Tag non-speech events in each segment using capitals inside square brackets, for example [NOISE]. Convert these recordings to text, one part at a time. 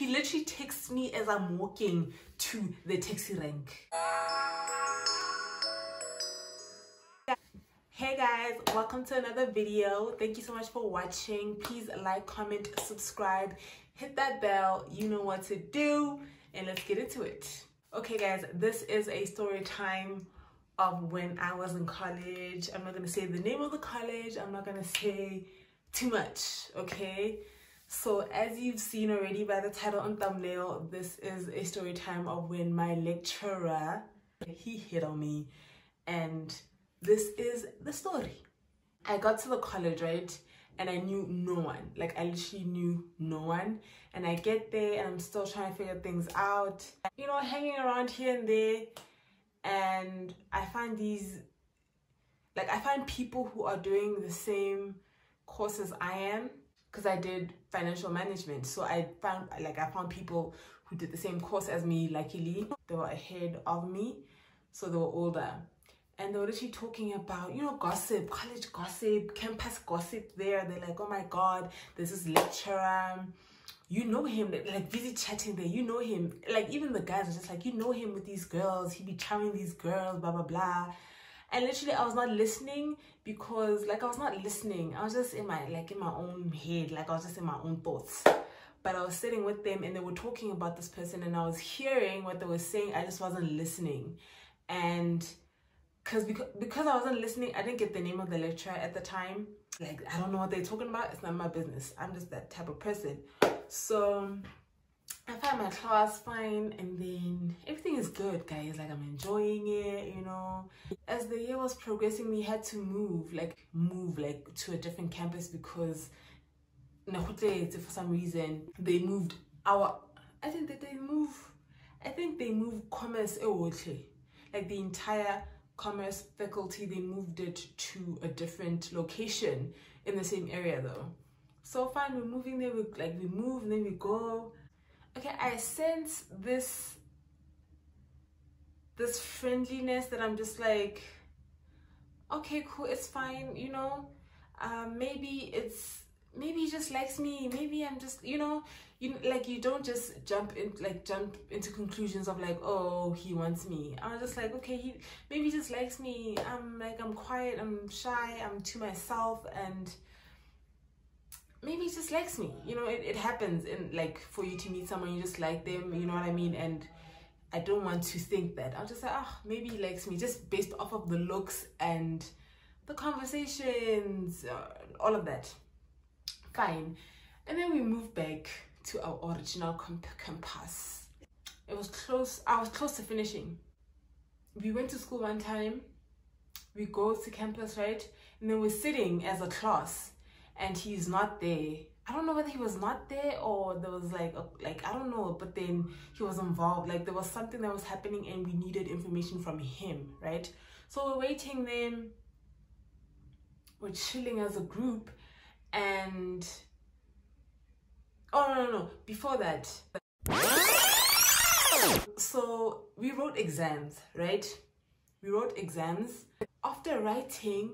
He literally texts me as I'm walking to the taxi rank. Hey guys, welcome to another video. Thank you so much for watching. Please like, comment, subscribe, hit that bell. You know what to do. And let's get into it. Okay guys, this is a story time of when I was in college. I'm not gonna say the name of the college. I'm not gonna say too much, okay? So as you've seen already by the title and thumbnail, this is a story time of when my lecturer, he hit on me and this is the story. I got to the college, right? And I knew no one. Like I literally knew no one. And I get there and I'm still trying to figure things out. You know, hanging around here and there. And I find these, like I find people who are doing the same courses I am. Because I did financial management. So I found, like I found people who did the same course as me, luckily. They were ahead of me. So they were older and they were literally talking about, you know, gossip, college gossip, campus gossip there. They're like, oh my God, there's this lecturer. You know him, like busy chatting there, you know him. Like even the guys are just like, you know him with these girls, he be charming these girls, blah, blah, blah. And literally I was not listening because like I was not listening. I was just in my, like in my own head, like I was just in my own thoughts but I was sitting with them and they were talking about this person and I was hearing what they were saying. I just wasn't listening. And because because I wasn't listening, I didn't get the name of the lecturer at the time. Like I don't know what they're talking about. It's not my business. I'm just that type of person. So I find my class fine, and then everything is good, guys. Like I'm enjoying it, you know. As the year was progressing, we had to move, like move, like to a different campus because for some reason they moved our. I think that they move. I think they moved commerce like the entire commerce faculty they moved it to a different location in the same area though so fine we're moving there we like we move and then we go okay i sense this this friendliness that i'm just like okay cool it's fine you know? Um, maybe it's maybe he just likes me maybe i'm just you know? You like you don't just jump in like jump into conclusions of like oh he wants me. I'm just like okay he maybe he just likes me. I'm like i'm quiet i'm shy i'm to myself and maybe he just likes me. You know it, it happens and like for you to meet someone you just like them you know what i mean? And i don't want to think that. I'll just say ah oh, maybe he likes me just based off of the looks and the conversations uh, all of that. Fine. And then we move back to our original camp campus. It was close i was close to finishing. We went to school one time. We go to campus right? And then we're sitting as a class and he's not there. I don't know whether he was not there or there was like a, like I don't know but then he was involved. Like there was something that was happening and we needed information from him right? So we're waiting then. We're chilling as a group and oh no no no before that. So we wrote exams right? We wrote exams. After writing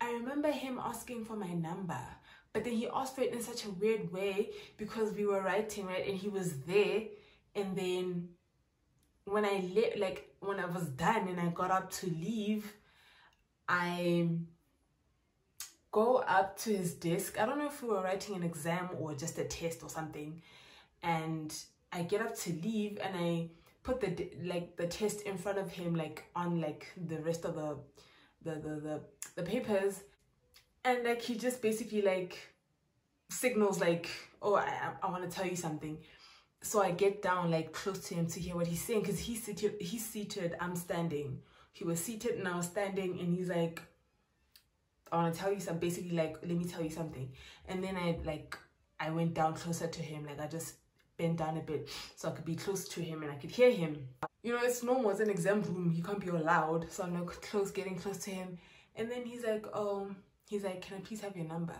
i remember him asking for my number but then he asked for it in such a weird way because we were writing right and he was there and then when i lit like when i was done and i got up to leave i go up to his desk. I don't know if we were writing an exam or just a test or something. And I get up to leave and I put the like the test in front of him like on like the rest of the the the the, the papers and like he just basically like signals like oh I, I want to tell you something. So I get down like close to him to hear what he's saying because he's seated he's seated I'm standing. He was seated and I was standing and he's like I want to tell you some basically like let me tell you something. And then I like I went down closer to him like I just bent down a bit so I could be close to him and I could hear him. You know it's normal it's an exam room you can't be all loud so I'm like close getting close to him. And then he's like um he's like can I please have your number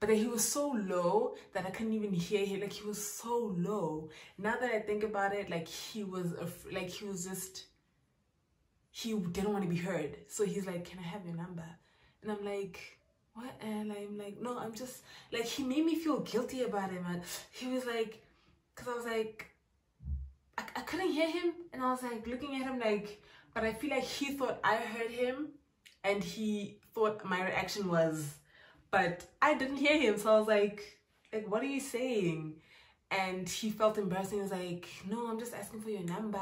but then he was so low that I couldn't even hear him like he was so low now that I think about it like he was like he was just he didn't want to be heard so he's like can I have your number and I'm like, what? And I'm like, no, I'm just like he made me feel guilty about it, man. He was like, because I was like, I, I couldn't hear him. And I was like looking at him like, but I feel like he thought I heard him and he thought my reaction was, but I didn't hear him. So I was like, like, what are you saying? And he felt embarrassed. He was like, no, I'm just asking for your number.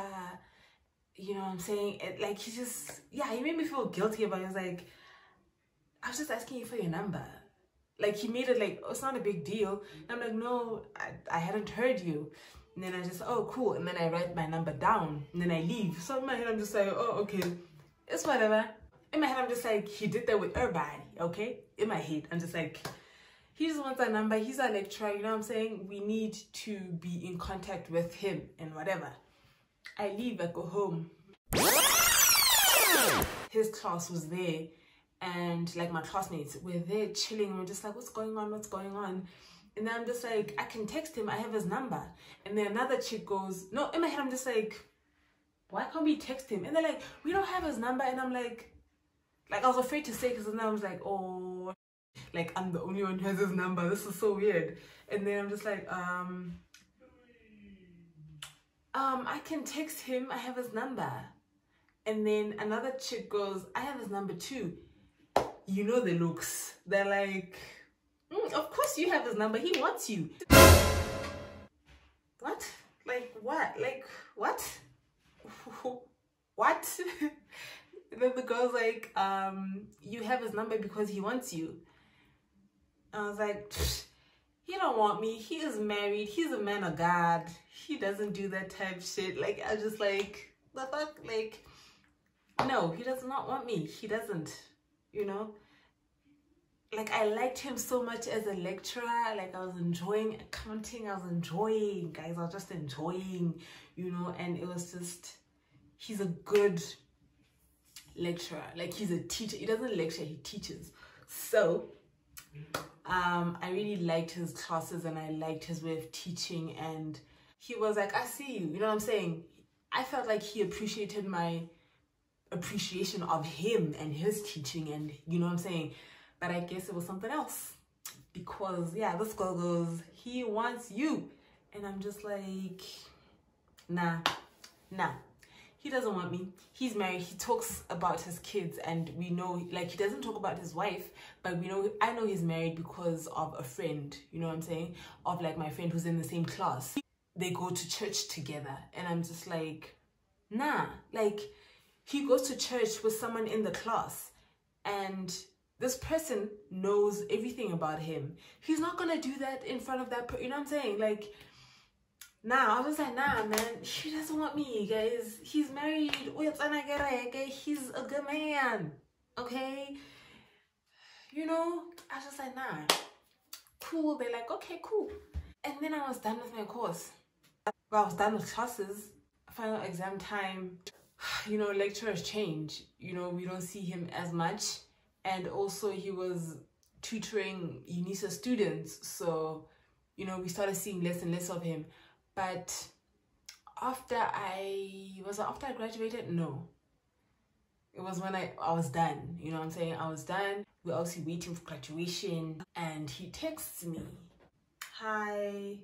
You know what I'm saying? It, like, he just, yeah, he made me feel guilty about it. He was like, I was just asking you for your number. Like, he made it like, oh, it's not a big deal. And I'm like, no, I, I hadn't heard you. And then I just, oh, cool. And then I write my number down. And then I leave. So in my head, I'm just like, oh, okay. It's whatever. In my head, I'm just like, he did that with everybody, okay? In my head, I'm just like, he just wants our number. He's our lecturer, you know what I'm saying? We need to be in contact with him and whatever. I leave, I go home. His class was there and like my classmates were there chilling. We're just like, what's going on? What's going on? And then I'm just like, I can text him. I have his number. And then another chick goes, no, in my head, I'm just like, why can't we text him? And they're like, we don't have his number. And I'm like, like I was afraid to say because then I was like, oh, like I'm the only one who has his number. This is so weird. And then I'm just like, um, um, I can text him. I have his number. And then another chick goes, I have his number too. You know the looks. They're like, mm, of course you have his number. He wants you. What? Like what? Like what? [LAUGHS] what? [LAUGHS] then the girl's like, um, you have his number because he wants you. I was like, he don't want me. He is married. He's a man of God. He doesn't do that type shit. Like, I was just like, the fuck? Like, no, he does not want me. He doesn't, you know? Like, I liked him so much as a lecturer. Like, I was enjoying accounting. I was enjoying, guys. I was just enjoying, you know? And it was just, he's a good lecturer. Like, he's a teacher. He doesn't lecture, he teaches. So, um, I really liked his classes and I liked his way of teaching. And he was like, I see you. You know what I'm saying? I felt like he appreciated my appreciation of him and his teaching. And you know what I'm saying? But I guess it was something else. Because, yeah, this girl goes, he wants you. And I'm just like, nah, nah he doesn't want me. He's married. He talks about his kids and we know like he doesn't talk about his wife but we know i know he's married because of a friend you know what i'm saying? Of like my friend who's in the same class. They go to church together and i'm just like nah. Like he goes to church with someone in the class and this person knows everything about him. He's not gonna do that in front of that you know what i'm saying? Like Nah, I was like, nah, man, she doesn't want me, guys. He's married. Eh, He's a good man. Okay? You know, I was just like, nah. Cool. They're like, okay, cool. And then I was done with my course. Well, I was done with classes. Final exam time. [SIGHS] You know, lecturers change. You know, we don't see him as much. And also he was tutoring UNISA students. So, you know, we started seeing less and less of him but after I was after I graduated, no. It was when I, I was done, you know what I'm saying? I was done. We're obviously waiting for graduation and he texts me, Hi,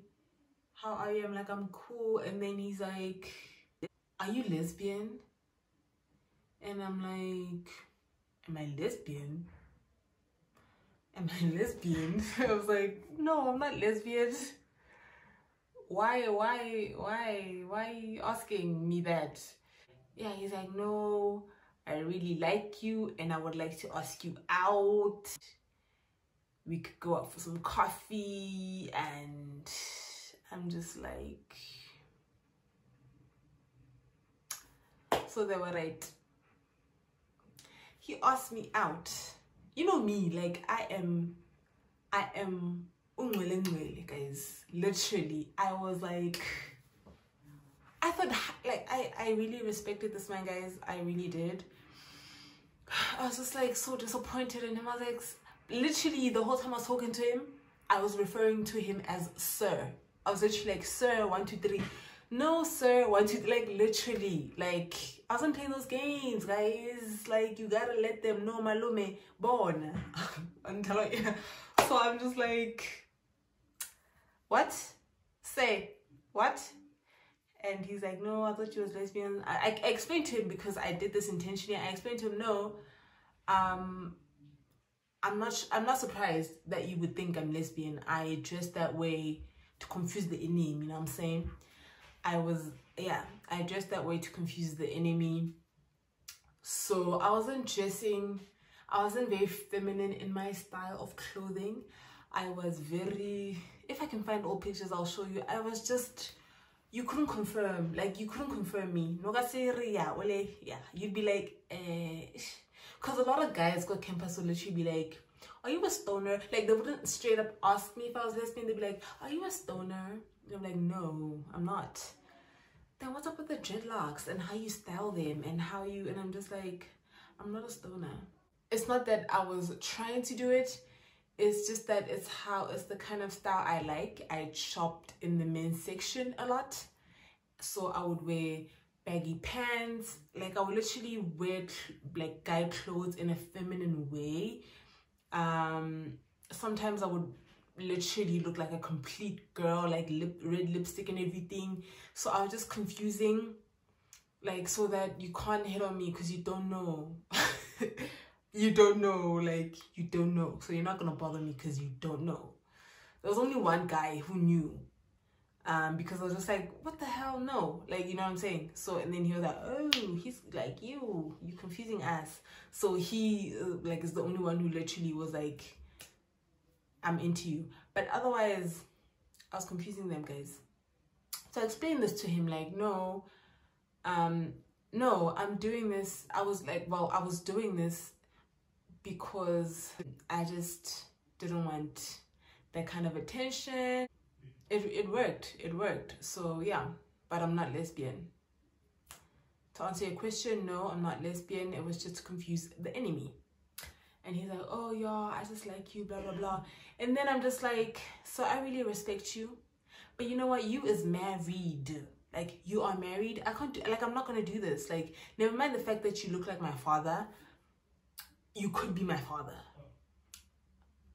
how are you? I'm like, I'm cool. And then he's like, Are you lesbian? And I'm like, Am I lesbian? Am I [LAUGHS] lesbian? [LAUGHS] I was like, No, I'm not lesbian [LAUGHS] why why why why you asking me that? Yeah he's like no i really like you and i would like to ask you out. We could go out for some coffee and i'm just like so they were right he asked me out. You know me like i am i am guys. Literally i was like i thought like i i really respected this man guys. I really did. I was just like so disappointed in him. I was like literally the whole time i was talking to him i was referring to him as sir. I was literally like sir one two three. No sir one two like literally like i wasn't playing those games guys. Like you gotta let them know malume born. [LAUGHS] [LAUGHS] So i'm just like what? Say. what? And he's like, no, I thought you was lesbian. I, I explained to him because I did this intentionally. I explained to him, no, um, I'm not I'm not surprised that you would think I'm lesbian. I dress that way to confuse the enemy, you know what I'm saying? I was yeah, I dressed that way to confuse the enemy. So I wasn't dressing I wasn't very feminine in my style of clothing. I was very if I can find old pictures I'll show you. I was just you couldn't confirm like you couldn't confirm me. Yeah. You'd be like eh [SIGHS] because a lot of guys got campus will literally be like, are you a stoner? Like they wouldn't straight up ask me if I was lesbian. They'd be like, are you a stoner? And I'm like, no, I'm not. Then what's up with the dreadlocks and how you style them and how you, and I'm just like, I'm not a stoner. It's not that I was trying to do it. It's just that it's how, it's the kind of style I like. I shopped in the men's section a lot. So I would wear baggy pants like i would literally wear like guy clothes in a feminine way um sometimes i would literally look like a complete girl like lip red lipstick and everything so i was just confusing like so that you can't hit on me because you don't know [LAUGHS] you don't know like you don't know so you're not gonna bother me because you don't know there was only one guy who knew um, because I was just like, what the hell? No, like, you know what I'm saying? So, and then he was like, oh, he's like, you, you confusing us. So he, uh, like, is the only one who literally was like, I'm into you. But otherwise, I was confusing them, guys. So I explained this to him, like, no, um, no, I'm doing this. I was like, well, I was doing this because I just didn't want that kind of attention. It, it worked it worked. So yeah but i'm not lesbian. To answer your question no i'm not lesbian. It was just to confuse the enemy. And he's like oh yeah i just like you blah blah blah. And then i'm just like so i really respect you but you know what? You is married. Like you are married. I can't do like i'm not gonna do this. Like never mind the fact that you look like my father you could be my father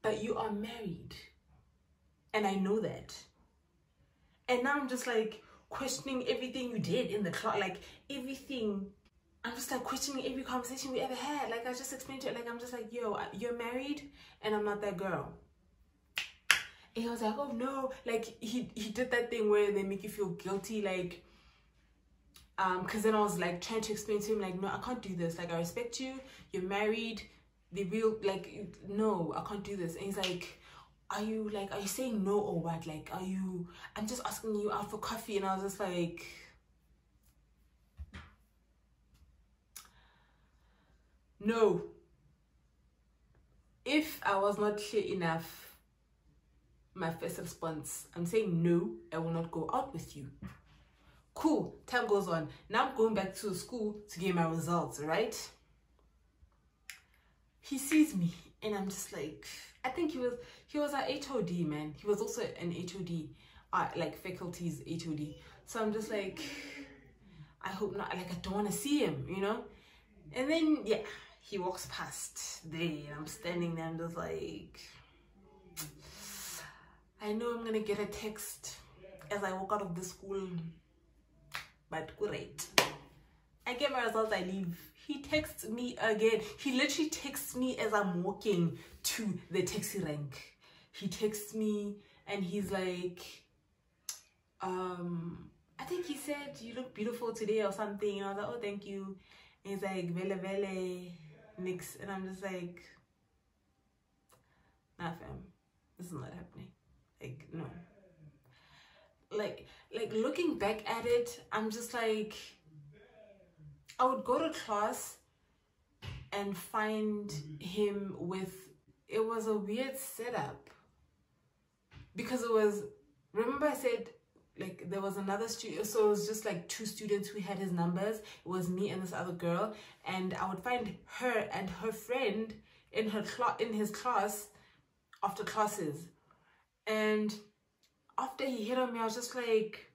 but you are married and i know that and now I'm just like questioning everything you did in the club, like everything. I'm just like questioning every conversation we ever had. Like I just explained to it, like I'm just like, yo, you're married and I'm not that girl. And he was like, oh no, like he he did that thing where they make you feel guilty, like um, because then I was like trying to explain to him, like, no, I can't do this. Like I respect you, you're married, the real like no, I can't do this. And he's like, are you like are you saying no or what? Like are you i'm just asking you out for coffee. And i was just like no. If i was not clear enough my first response i'm saying no i will not go out with you. Cool time goes on. Now i'm going back to school to get my results right he sees me and i'm just like I think he was he was at HOD man. He was also an HOD, uh, like faculty's HOD. So I'm just like, I hope not. Like I don't want to see him, you know. And then yeah, he walks past there. And I'm standing there. I'm just like, I know I'm gonna get a text as I walk out of the school, but great. I get my results. I leave he texts me again. He literally texts me as i'm walking to the taxi rank. He texts me and he's like um i think he said you look beautiful today or something. And i was like oh thank you. And he's like vele vele. Mix and i'm just like nah fam. This is not happening. Like no. Like like looking back at it i'm just like I would go to class and find him with it was a weird setup. Because it was remember I said like there was another student so it was just like two students who had his numbers. It was me and this other girl. And I would find her and her friend in her class in his class after classes. And after he hit on me I was just like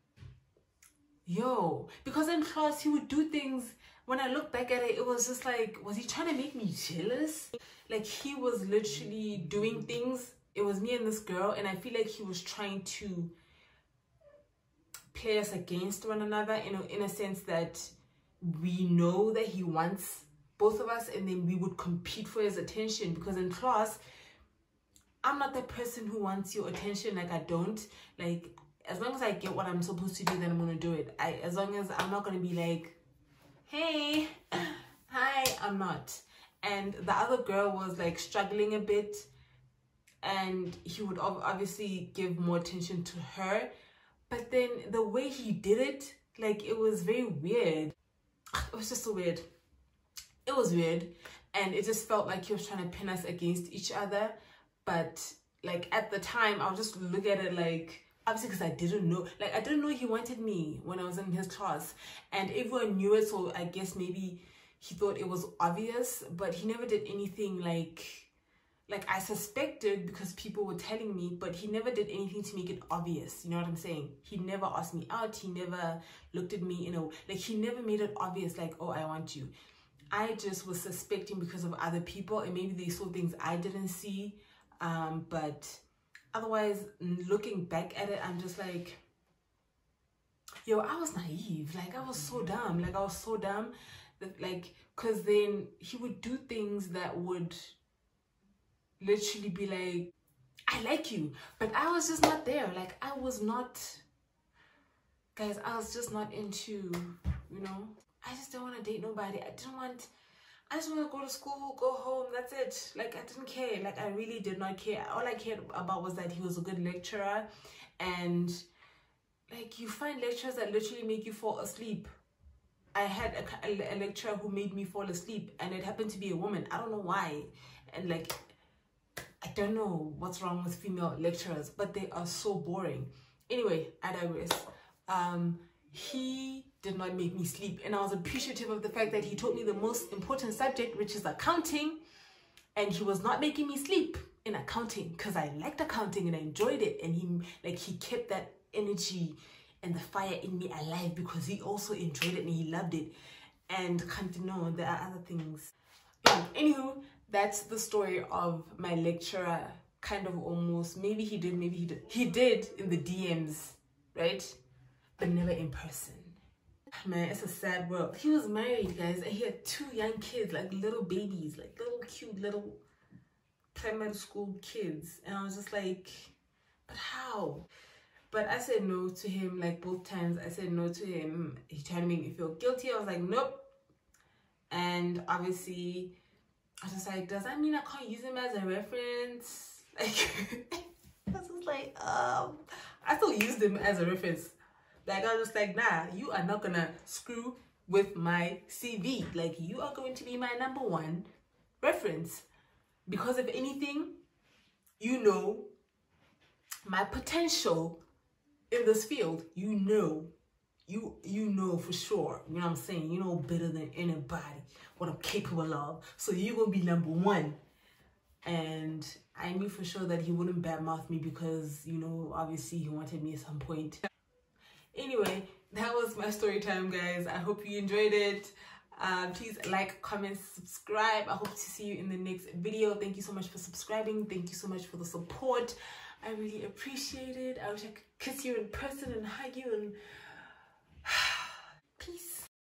yo because in class he would do things when I look back at it, it was just like, was he trying to make me jealous? Like he was literally doing things. It was me and this girl, and I feel like he was trying to play us against one another in a, in a sense that we know that he wants both of us and then we would compete for his attention because in class i'm not the person who wants your attention like i don't like as long as i get what i'm supposed to do then i'm gonna do it. I as long as i'm not gonna be like hey [COUGHS] hi i'm not. And the other girl was like struggling a bit and he would obviously give more attention to her. But then the way he did it like it was very weird. It was just so weird. It was weird and it just felt like he was trying to pin us against each other. But like at the time i'll just look at it like obviously because i didn't know like i didn't know he wanted me when i was in his class and everyone knew it so i guess maybe he thought it was obvious but he never did anything like like I suspected because people were telling me, but he never did anything to make it obvious. You know what I'm saying? He never asked me out. He never looked at me, you know, like he never made it obvious, like, oh, I want you. I just was suspecting because of other people and maybe they saw things I didn't see. Um, but otherwise, looking back at it, I'm just like, yo, I was naive. Like, I was so mm-hmm. dumb. Like, I was so dumb that, like, because then he would do things that would literally be like, I like you. But I was just not there. Like, I was not, guys, I was just not into, you know, I just don't want to date nobody. I didn't want, I just want to go to school, go home. That's it. Like, I didn't care. Like, I really did not care. All I cared about was that he was a good lecturer. And, like, you find lecturers that literally make you fall asleep. I had a, a, lecturer who made me fall asleep, and it happened to be a woman. I don't know why. And, like, I don't know what's wrong with female lecturers, but they are so boring. Anyway, I digress. Um, he did not make me sleep, and I was appreciative of the fact that he taught me the most important subject, which is accounting, and he was not making me sleep in accounting because I liked accounting and I enjoyed it, and he like he kept that energy and the fire in me alive because he also enjoyed it and he loved it. And can't know there are other things. Anywho, that's the story of my lecturer kind of almost maybe he did maybe he did he did in the dms right? But never in person man it's a sad world. He was married guys and he had two young kids like little babies like little cute little primary school kids. And i was just like but how? But i said no to him like both times. I said no to him. He tried to make me feel guilty. I was like nope. And obviously I was just like, does that mean I can't use him as a reference? [LAUGHS] Like, [LAUGHS] I was just like, um, I still used him as a reference. Like, I was like, nah, you are not gonna screw with my CV. Like, you are going to be my number one reference. Because if anything, you know my potential in this field. You know you you know for sure, you know what I'm saying? You know better than anybody what I'm capable of. So you're gonna be number one. And I knew for sure that he wouldn't badmouth me because, you know, obviously he wanted me at some point. Anyway, that was my story time, guys. I hope you enjoyed it. Uh, please like, comment, subscribe. I hope to see you in the next video. Thank you so much for subscribing. Thank you so much for the support. I really appreciate it. I wish I could kiss you in person and hug you and [SIGHS]